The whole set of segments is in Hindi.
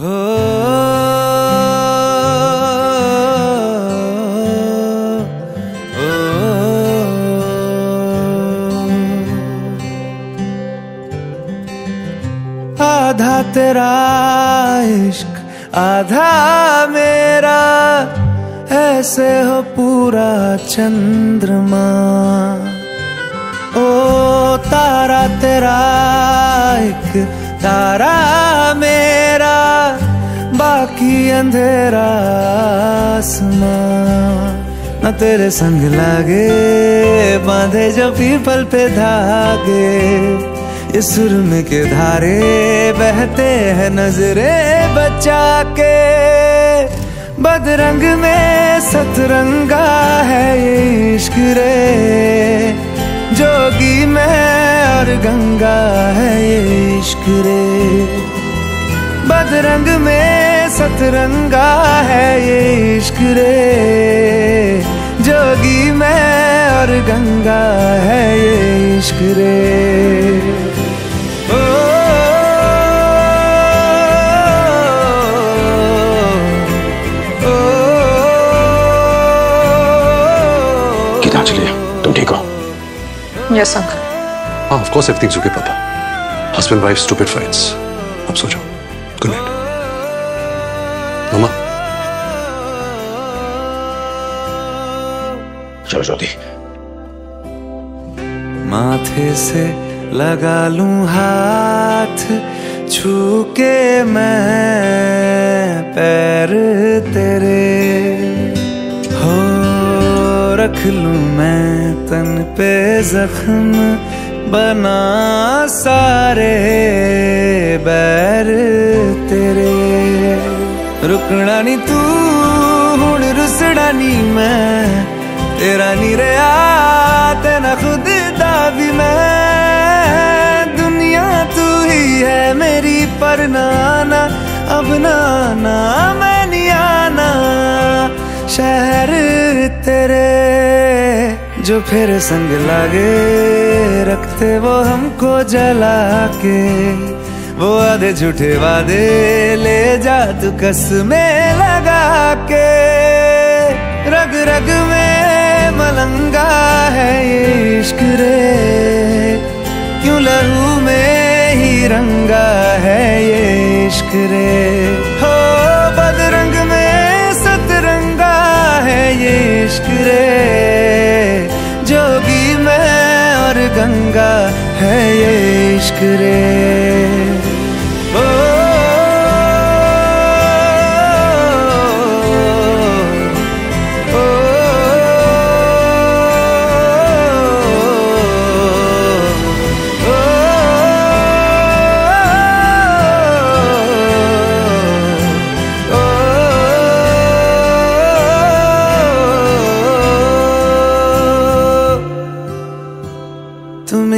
आधा तेरा इश्क आधा मेरा। ऐसे हो पूरा चंद्रमा। ओ तारा तेरा एक तारा मेरा, बाकी अंधेरा न तेरे संग लागे, बांधे जो पीपल पे धागे। ये सुरम के धारे बहते हैं नजरे बचा के बदरंग में सतरंगा है इश्क रे। गंगा है ये इश्क रे बदरंग में सतरंगा है ये इश्क रे जोगी में और गंगा है ये इश्क रे Yes, uncle. Ah, of course everything's okay, Papa. Husband, wife, stupid fights. अब सो जाओ. Good night. Mama. चलो ज्योति माथे से लगा लूँ हाथ छू के मैं पैर तेरे रख लू मैं तन पे जख्म बना सारे बैर तेरे। रुकना नी तू हूँ रुसड़ा नी मैं। तेरा नी रहा तेना खुद दा भी मैं। दुनिया तू ही है मेरी पर नाना, अब नाना मैं नहीं आना। शहर जो फिर संग लागे रखते वो हमको जला के वो आधे झूठे वादे ले जा तू कस में लगा के रग रग में मलंगा है ये इश्क रे। क्यों लहू में ही रंगा है ये इश्क रे? गंगा है ये इश्क रे।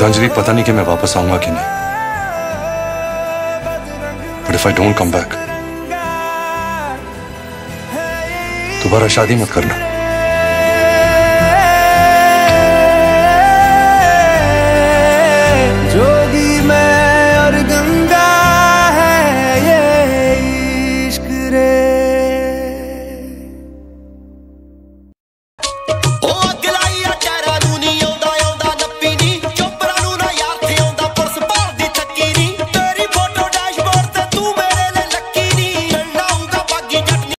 गीतांजलि पता नहीं कि मैं वापस आऊँगा कि नहीं। But if I don't come back दोबारा शादी मत करना।